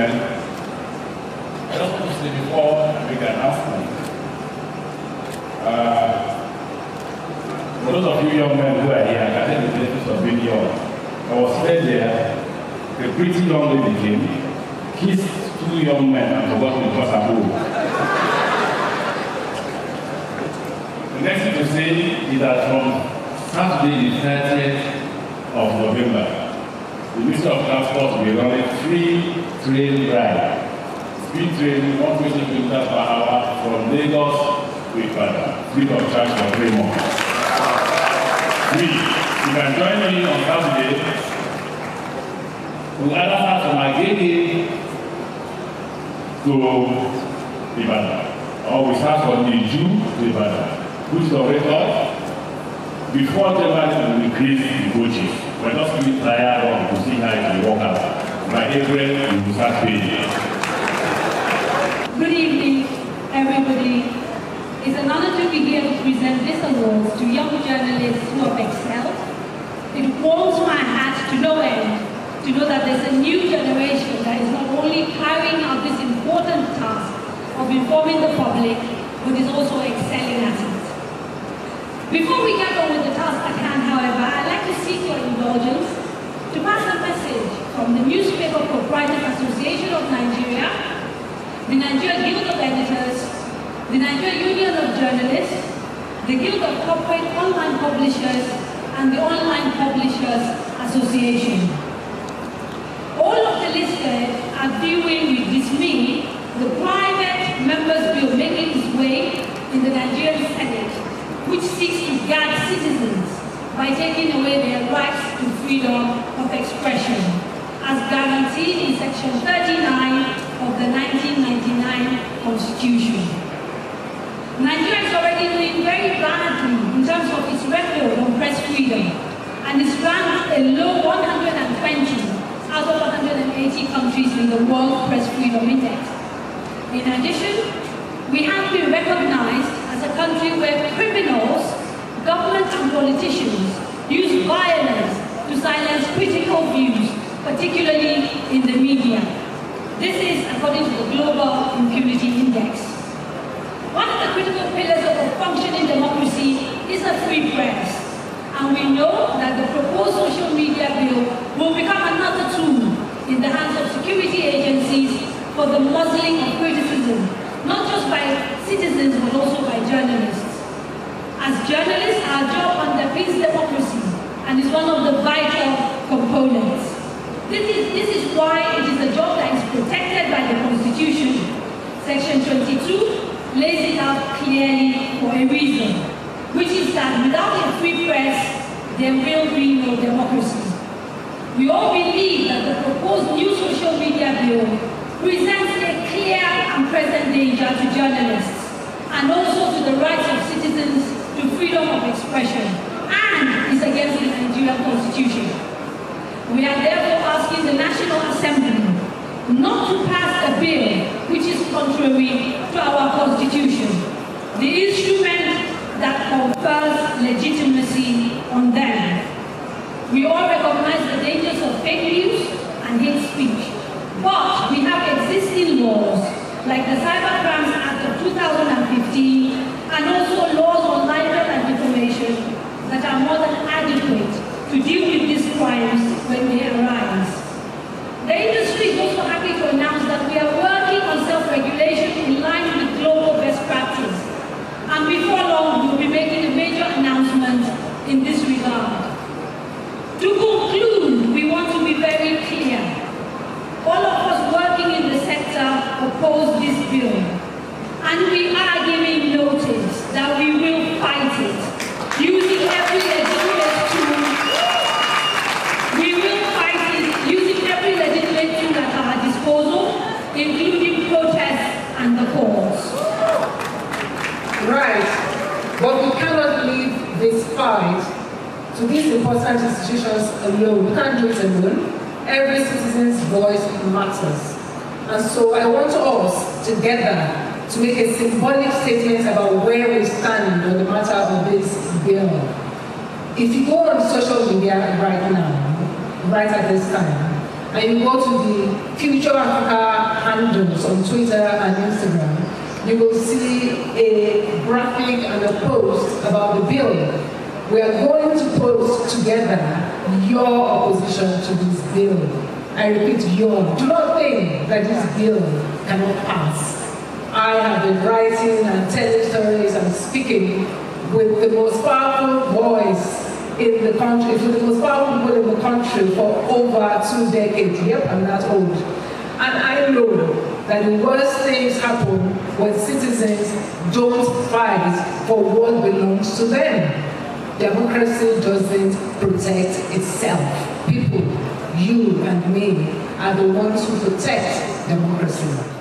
women, I don't want to say before I make an announcement. Uh, for those of you young men who are here, I can tell the benefits of being young. I was there there, a pretty young lady came, kissed two young men and forgot me because I'm old. the next thing to say is that from Saturday the 30th of November, the Ministry of Transport will be running free train ride. Speed train, 120 kilometers per hour from Lagos to Ibadan, free of charge for three months. Free. You can join me on Saturday. We either start from Agege to Ibadan, or we start from Iju to Ibadan, which is already record. Before January, we increase the coaches. We're to see how it will work out. Good evening, everybody. It's an honor to be here to present this award to young journalists who have excelled. It warms my heart to no end to know that there's a new generation that is not only carrying out this important task of informing the public, but is also excelling at it. Before we get on with the task at hand, however, I'd like to seek your indulgence to pass a message from the Newspaper Proprietors Association of Nigeria, the Nigeria Guild of Editors, the Nigeria Union of Journalists, the Guild of Corporate Online Publishers, and the Online Publishers Association. All of the listed are viewing with dismay the private members' bill making its way in the Nigerian Senate, which seeks to guard citizens by taking away their rights to freedom of expression, as guaranteed in Section 39 of the 1999 Constitution. Nigeria is already doing very badly in terms of its record on press freedom and is ranked a low 120 out of 180 countries in the World Press Freedom Index. In addition, we have been recognized as a country where criminals, government and politicians use violence to silence critical views, particularly in the media. This is according to the Global Impunity Index. One of the critical pillars of a functioning democracy is a free press. And we know that the proposed social media bill will become another tool in the hands of security agencies for the muzzling of criticism, not just by citizens but also by journalists. As journalists, our job underpins democracy and is one of the vital components. This is, this is why it is a job that is protected by the Constitution. Section 22 lays it out clearly for a reason, which is that without a free press, there will be no democracy. We all believe that the proposed new social media bill presents a clear and present danger to journalists and also to the rights of citizens to freedom of expression and is against the Nigerian Constitution. We are therefore asking the National Assembly not to pass a bill which is contrary to our Constitution, the instrument that confers legitimacy on them. We all recognize the dangers of fake news and hate speech, but we have existing laws like the Cyber Crimes Act of 2015 and also laws on libel and defamation that are more than adequate to deal with these crimes when they arise. The industry is also happy to announce that we are working on self-regulation in line with global best practice. And before long, we'll be making a major announcement in this regard. To conclude, we want to be very clear. All of us working in the sector oppose this bill. And we are giving notice that we will fight it using every legitimate tool. We will fight it using every legitimate tool at our disposal, including protests and the courts. Right. But we cannot leave this fight to these important institutions alone. We can't do it alone. Every citizen's voice matters. And so I want us together to make a symbolic statement about where we stand on the matter of this bill. If you go on social media right now, right at this time, and you go to the Future Africa handles on Twitter and Instagram, you will see a graphic and a post about the bill. we are going to post together your opposition to this bill. I repeat, your. Do not think that this bill cannot pass. I have been writing and telling stories and speaking with the most powerful voice in the country, with the most powerful people in the country for over two decades. Yep, I'm that old. And I know that the worst things happen when citizens don't fight for what belongs to them. Democracy doesn't protect itself. People, you and me, are the ones who protect democracy.